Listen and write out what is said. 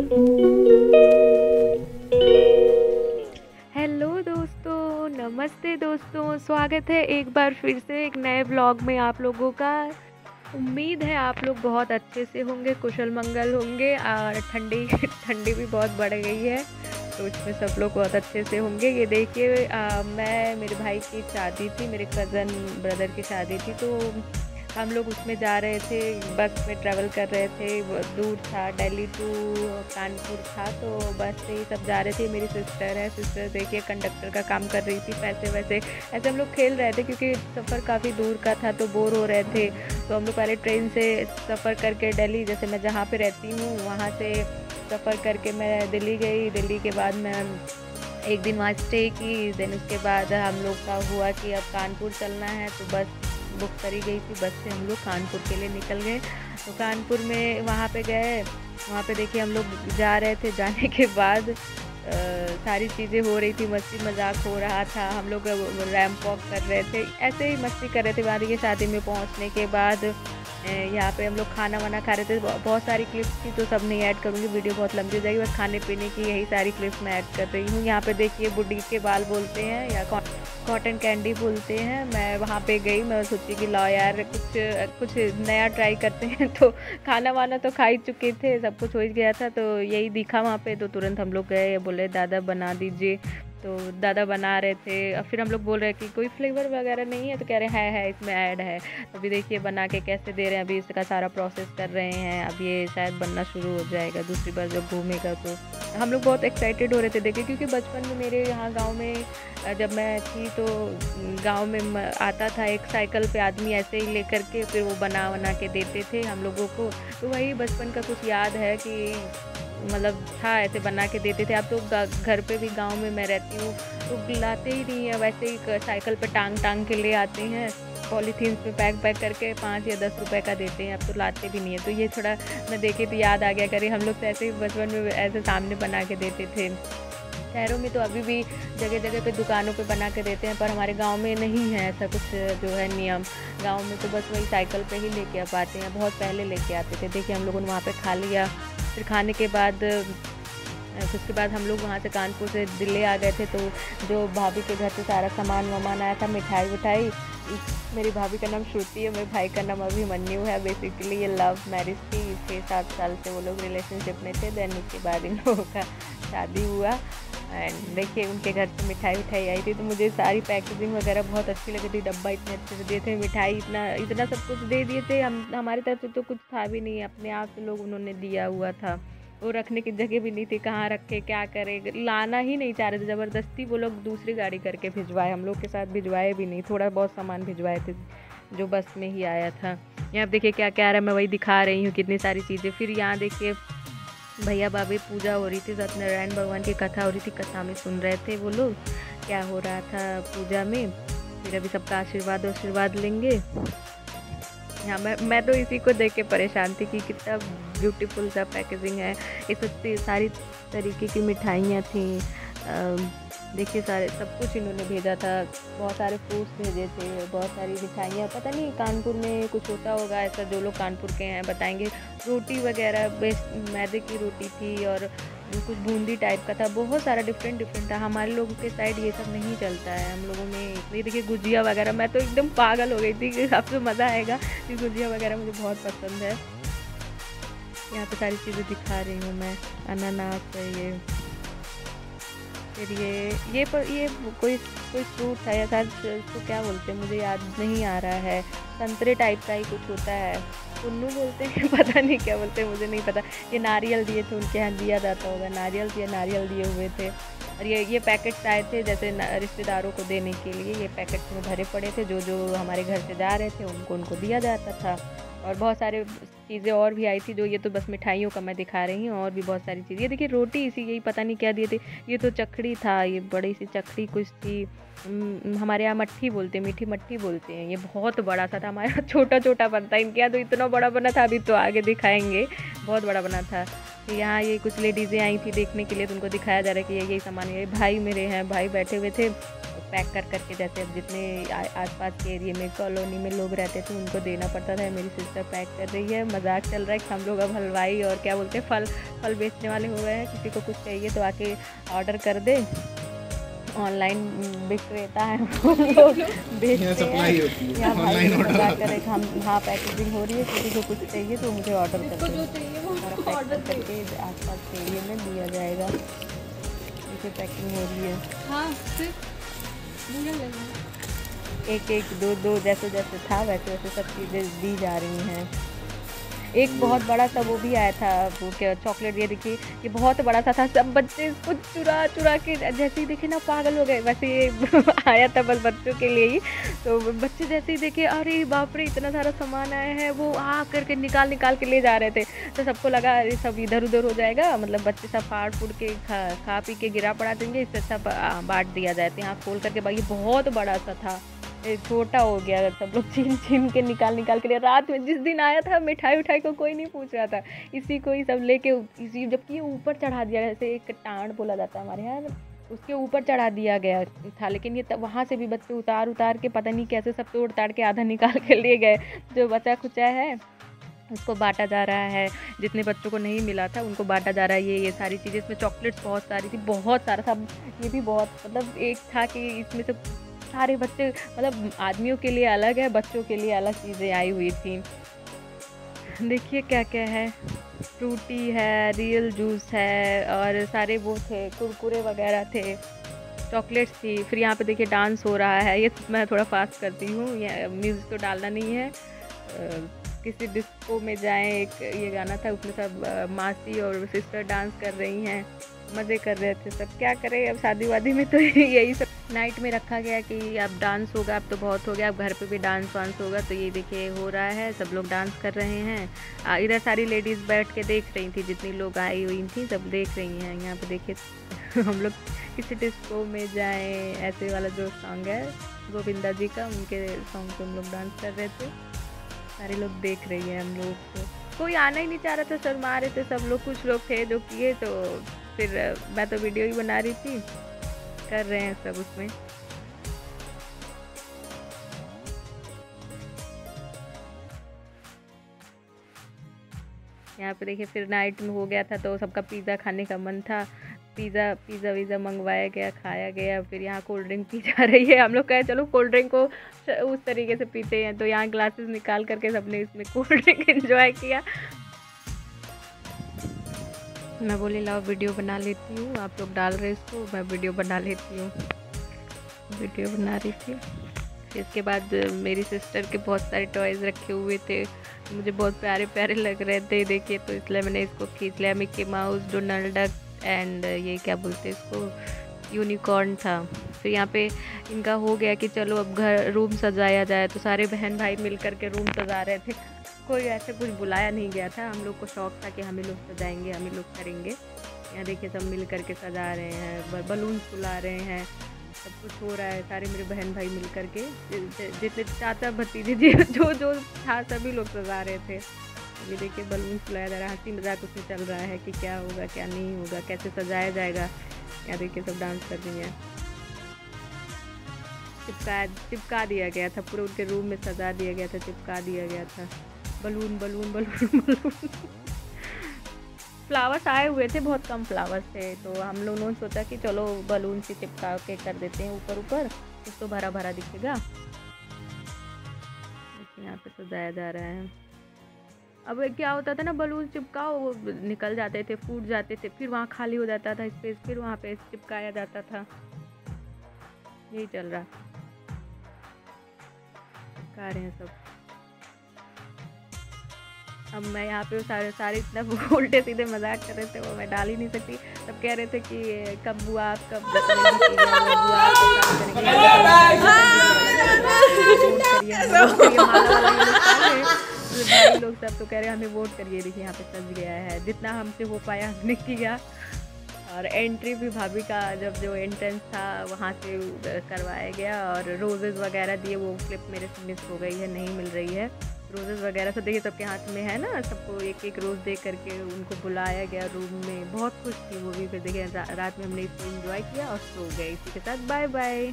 Hello दोस्तों, नमस्ते दोस्तों, स्वागत है एक बार फिर से एक नए ब्लॉग में आप लोगों का। उम्मीद है आप लोग बहुत अच्छे से होंगे, कुशल मंगल होंगे और ठंडी ठंडी भी बहुत बढ़ गई है तो इसमें सब लोग बहुत अच्छे से होंगे। ये देखिए मैं, मेरे भाई की शादी थी, मेरे कज़न ब्रदर की शादी थी तो हम लोग उसमें जा रहे थे, बस में ट्रैवल कर रहे थे दूर था, दिल्ली टू कानपुर था तो बस से ही सब जा रहे थे। मेरी सिस्टर है सिस्टर देखिए कंडक्टर का काम कर रही थी, पैसे वैसे। ऐसे हम लोग खेल रहे थे क्योंकि सफ़र काफ़ी दूर का था तो बोर हो रहे थे। तो हम लोग पहले ट्रेन से सफ़र करके दिल्ली, जैसे मैं जहाँ पर रहती हूँ, वहाँ से सफ़र करके मैं दिल्ली गई। दिल्ली के बाद मैं एक दिन वहाँ स्टे की देन उसके बाद हम लोग का हुआ कि अब कानपुर चलना है तो बस बुक करी गई थी बस से हम लोग कानपुर के लिए निकल गए। तो कानपुर में वहाँ पे गए वहाँ पे देखिए हम लोग जा रहे थे जाने के बाद आ, सारी चीज़ें हो रही थी मस्ती मज़ाक हो रहा था हम लोग रैम्प वॉक कर रहे थे ऐसे ही मस्ती कर रहे थे वहाँ देखिए शादी में पहुँचने के बाद। यहाँ पे हम लोग खाना वाना खा रहे थे। बहुत सारी क्लिप्स थी तो सब नहीं ऐड करूँगी। वीडियो बहुत लंबी हो जाएगी, बस खाने पीने की यही सारी क्लिप्स मैं ऐड कर रही हूँ। यहाँ पे देखिए बुढ़ी के बाल बोलते हैं या कॉटन कैंडी बोलते हैं। मैं वहाँ पे गई, मैं सोची कि लो यार, कुछ कुछ नया ट्राई करते हैं। तो खाना वाना तो खा ही चुके थे, सब कुछ हो ही गया था। तो यही दिखा वहाँ पे तो तुरंत हम लोग गए, बोले, दादा, बना दीजिए। तो दादा बना रहे थे, और फिर हम लोग बोल रहे कि कोई फ्लेवर वगैरह नहीं है तो कह रहे हैं है है इसमें ऐड है। अभी देखिए बना के कैसे दे रहे हैं, अभी इसका सारा प्रोसेस कर रहे हैं, अब ये शायद बनना शुरू हो जाएगा दूसरी बार जब घूमेगा तो। हम लोग बहुत एक्साइटेड हो रहे थे देखिए, क्योंकि बचपन में मेरे यहाँ गाँव में, जब मैं थी तो गाँव में आता था एक साइकिल पे आदमी ऐसे ही लेकर के फिर वो बना बना के देते थे हम लोगों को। तो वही बचपन का कुछ याद है कि मतलब था, ऐसे बना के देते थे। अब तो घर पे भी गाँव में मैं रहती हूँ तो लाते ही नहीं है। वैसे ही साइकिल पे टांग टांग के ले आते हैं। पॉलीथीन में पैक पैक करके पाँच या दस रुपए का देते हैं। अब तो लाते भी नहीं है। तो ये थोड़ा मैं देखे तो याद आ गया करे हम लोग तो ऐसे ही बचपन में ऐसे सामने बना के देते थे। शहरों में तो अभी भी जगह जगह पे, दुकानों पे बना के देते हैं, पर हमारे गाँव में नहीं है ऐसा कुछ जो है नियम। गाँव में तो बस वही साइकिल पे ही लेके आ पाते हैं। बहुत पहले लेके आते थे। देखिए, हम लोगों ने वहाँ पे खा लिया। फिर खाने के बाद उसके बाद हम लोग वहाँ से कानपुर से दिल्ली आ गए थे तो जो भाभी के घर से सारा सामान वामान आया था, मिठाई विठाई मेरी भाभी का नाम श्रुति है, मेरे भाई का नाम अभी अभिमन्यु है। बेसिकली ये लव मैरिज थी, छः सात साल से वो लोग रिलेशनशिप में थे देन उसके बाद इन लोगों का शादी हुआ। एंड देखिए, उनके घर से मिठाई विठाई आई थी तो मुझे सारी पैकेजिंग वगैरह बहुत अच्छी लगी थी, डब्बा इतने अच्छे से दिए थे, मिठाई इतना इतना सब कुछ दे दिए थे। हम, हमारी तरफ़ से तो कुछ था भी नहीं, अपने आप से लोग उन्होंने दिया हुआ था। वो रखने की जगह भी नहीं थी, कहाँ रखे, क्या करे, लाना ही नहीं चाह रहे थे, ज़बरदस्ती वो लोग दूसरी गाड़ी करके भिजवाए, हम लोग के साथ भिजवाए भी नहीं, थोड़ा बहुत सामान भिजवाए थे, जो बस में ही आया था। यहाँ देखिए क्या क्या रहा है मैं वही दिखा रही हूँ, कितनी सारी चीज़ें। फिर यहाँ देखिए भैया भाभी पूजा हो रही थी सत्यनारायण भगवान की कथा हो रही थी, कथा में सुन रहे थे वो लोग, क्या हो रहा था पूजा में, फिर अभी सबका आशीर्वाद आशीर्वाद लेंगे। हाँ मैं मैं तो इसी को देख के परेशान थी कि कितना ब्यूटीफुल सा पैकेजिंग है, इस सारी तरीके की मिठाइयाँ थी देखिए सारे, सब कुछ इन्होंने भेजा था। बहुत सारे फ्रूट्स भेजे थे, बहुत सारी मिठाइयाँ। पता नहीं कानपुर में कुछ होता होगा ऐसा, जो लोग कानपुर के हैं, बताएँगे। रोटी वगैरह बेस्ट मैदे की रोटी थी और कुछ बूंदी टाइप का था। बहुत सारा डिफरेंट डिफरेंट था। हमारे लोगों के साइड ये सब नहीं चलता है। हम लोगों में ये देखिए गुजिया वगैरह, मैं तो एकदम पागल हो गई थी कि सबसे मज़ा आएगा कि गुजिया वगैरह मुझे बहुत पसंद है। यहाँ पे सारी चीज़ें दिखा रही हूँ मैं। अनानास ये। फिर ये ये पर, ये कोई कोई फ्रूट था या शायद इसको क्या बोलते हैं? मुझे याद नहीं आ रहा है। संतरे टाइप का ही कुछ होता है। कुन्नू बोलते हैं, पता नहीं क्या बोलते हैं, मुझे नहीं पता। ये नारियल दिए थे उनके यहाँ दिया जाता होगा। नारियल दिए नारियल दिए हुए थे। और ये ये पैकेट्स आए थे जैसे रिश्तेदारों को देने के लिए। ये पैकेट्स में भरे पड़े थे। जो जो हमारे घर से जा रहे थे, उनको उनको दिया जाता था। और बहुत सारे चीज़ें और भी आई थी जो ये तो बस मिठाइयों का मैं दिखा रही हूँ, और भी बहुत सारी चीज़ें। ये देखिए, रोटी इसी यही पता नहीं क्या दिए थे। ये तो चखड़ी था, ये बड़ी सी चखड़ी कुछ थी। हमारे यहाँ मट्ठी बोलते हैं, मीठी मट्ठी बोलते हैं। ये बहुत बड़ा सा था, हमारे यहाँ छोटा छोटा बनता है। इनके यहाँ तो इतना बड़ा बना था, अभी तो आगे दिखाएँगे। बहुत बड़ा बना था। यहाँ ये कुछ लेडीज़ें आई थी देखने के लिए तो उनको दिखाया जा रहा है कि ये यही सामान ये भाई मेरे हैं भाई बैठे हुए थे। पैक कर करके जैसे अब जितने आसपास के एरिए में कॉलोनी में लोग रहते थे उनको देना पड़ता था। मेरी सिस्टर पैक कर रही है। मज़ाक चल रहा है कि हम लोग अब हलवाई और क्या बोलते हैं फल फल बेचने वाले हो गए हैं। किसी को कुछ चाहिए तो आके ऑर्डर कर दे। ऑनलाइन विक्रेता है लोग। बेचते हैं। यहाँ भाई मज़ाक कर रहे हम हाँ पैकेजिंग हो रही है। किसी को कुछ चाहिए तो मुझे ऑर्डर कर दो। करके आसपास एरिए में दिया जाएगा। पैकिंग हो रही है। हाँ एक एक दो दो जैसे जैसे था वैसे वैसे सब चीज़ें दी जा रही हैं। एक बहुत बड़ा सा वो भी आया था चॉकलेट ये देखिए, ये बहुत बड़ा सा था, सब बच्चे इसको चुरा चुरा के जैसे ही देखे ना पागल हो गए, वैसे ये आया था बस बच्चों के लिए ही। तो बच्चे जैसे ही देखे अरे बाप रे, इतना सारा सामान आया है, वो आ करके निकाल निकाल के ले जा रहे थे। तो सबको लगा, अरे सब इधर उधर हो जाएगा मतलब बच्चे सब फाड़ फूट के खा खा पी के गिरा पड़ा देंगे, इससे सब बांट दिया जाए। तो यहाँ खोल करके भाई बहुत बड़ा सा था। छोटा हो गया सब लोग छीन छीन के निकाल निकाल के लिए रात में जिस दिन आया था, मिठाई उठाई को कोई नहीं पूछ रहा था। इसी को ही सब लेके इसी जबकि ऊपर चढ़ा दिया जैसे एक टाण बोला जाता है हमारे यहाँ। उसके ऊपर चढ़ा दिया गया था, लेकिन ये वहाँ से भी बच्चे उतार उतार के पता नहीं कैसे सब तोड़ ताड़ के आधा निकाल के ले गए। जो बचा खुचा है, उसको बांटा जा रहा है। जितने बच्चों को नहीं मिला था, उनको बांटा जा रहा है। ये ये सारी चीज़ें, इसमें चॉकलेट्स बहुत सारी थी, बहुत सारा था ये भी बहुत मतलब एक था कि इसमें से सारे बच्चे मतलब आदमियों के लिए अलग है, बच्चों के लिए अलग चीज़ें आई हुई थी। देखिए क्या क्या है। फ्रूटी है रियल जूस है, और सारे वो थे, कुरकुरे वगैरह थे चॉकलेट्स थी। फिर यहाँ पे देखिए डांस हो रहा है। ये मैं थोड़ा फास्ट करती हूँ। म्यूज़िक तो डालना नहीं है। किसी डिस्को में जाएँ, एक ये गाना था, उसमें सब मासी और सिस्टर डांस कर रही हैं। मज़े कर रहे थे सब। क्या करें, अब शादी वादी में तो यही सब। नाइट में रखा गया कि अब डांस होगा, अब तो बहुत हो गया, अब घर पे भी डांस वांस होगा तो ये देखिए हो रहा है, सब लोग डांस कर रहे हैं। इधर सारी लेडीज़ बैठ के देख रही थी, जितनी लोग आई हुई थी, सब देख रही हैं। यहाँ पे देखिए, हम लोग किसी डिस्को में जाएँ, ऐसे वाला जो सॉन्ग है, गोविंदा जी का, उनके सॉन्ग पे हम लोग डांस कर रहे थे। सारे लोग देख रही हैं हम लोग। को कोई आना ही नहीं चाह रहा था, शर्मा रहे थे सब लोग, कुछ लोग थे जो किए तो फिर मैं तो वीडियो ही बना रही थी। कर रहे हैं सब उसमें। यहाँ पे देखिए, फिर नाइट में हो गया था तो सबका पिज़्ज़ा खाने का मन था। पिज़्ज़ा पिज़्ज़ा वीज़ा मंगवाया गया, खाया गया, फिर यहाँ कोल्ड ड्रिंक पी जा रही है। हम लोग कहे, चलो कोल्ड ड्रिंक को उस तरीके से पीते हैं। तो यहाँ ग्लासेस निकाल करके सबने इसमें कोल्ड ड्रिंक इन्जॉय किया। मैं बोली, लाओ वीडियो बना लेती हूँ, आप लोग डाल रहे इसको, मैं वीडियो बना लेती हूँ। वीडियो बना रही थी। इसके बाद मेरी सिस्टर के बहुत सारे टॉयज़ रखे हुए थे। मुझे बहुत प्यारे प्यारे लग रहे थे, देखिए तो इसलिए मैंने इसको खींच लिया। Mickey Mouse, Donald Duck and ये क्या बोलते हैं इसको? यूनिकॉर्न था। फिर यहाँ पे इनका हो गया कि चलो अब घर रूम सजाया जाए। तो सारे बहन भाई मिल कर के रूम सजा रहे थे। कोई ऐसे कुछ बुलाया नहीं गया था। हम लोग को शौक था कि हम ही लोग सजाएँगे, हम ही लोग करेंगे। यहाँ देखिए सब मिल करके सजा रहे हैं बलून फुला रहे हैं, सब कुछ हो रहा है, सारे मेरे बहन भाई मिल करके। जितने चाचा, भतीजे, जी, जो जो था, सभी लोग सजा रहे थे। ये देखिए बलून फुलाया जा रहा है, हँसी मज़ाक उसमें चल रहा है कि क्या होगा, क्या नहीं होगा, कैसे सजाया जाएगा। यहाँ देखिए सब डांस कर रही हैं। चिपका चिपका दिया गया था, पूरे उनके रूम में सजा दिया गया था, चिपका दिया गया था। Balloon balloon balloon balloon. Flowers आए हुए थे, बहुत कम फ्लावर्स थे तो हम लोगों ने सोचा कि चलो बलून से चिपका के कर देते हैं ऊपर ऊपर, कुछ तो भरा भरा दिखेगा। यहाँ पे सजाया जा रहा है। अब क्या होता था ना, बलून चिपकाओ, वो निकल जाते थे, फूट जाते थे, फिर वहाँ खाली हो जाता था स्पेस फिर वहाँ पे चिपकाया जाता था। यही चल रहा। चिपका रहे हैं सब। अब मैं यहाँ पे सारे सारे इतना उल्टे सीधे मज़ाक कर रहे थे वो मैं डाल ही नहीं सकती सब कह रहे थे कि कब बुआ कब लोग सब तो कह रहे हैं हमें वोट करिए देखिए यहाँ पे सज गया है जितना हमसे हो पाया हमने किया और एंट्री भी भाभी का जब जो एंट्रेंस था वहाँ से करवाया गया और रोजेज़ वगैरह दिए वो क्लिप मेरे से मिस हो गई है नहीं मिल रही है रोजेज़ वगैरह सब देखिए, सबके हाथ में है ना, सबको एक एक रोज़ देख करके उनको बुलाया गया रूम में। बहुत खुश थी मूवी फिर देखिए रात में हमने इसको इन्जॉय किया और सो गए इसी के साथ। Bye bye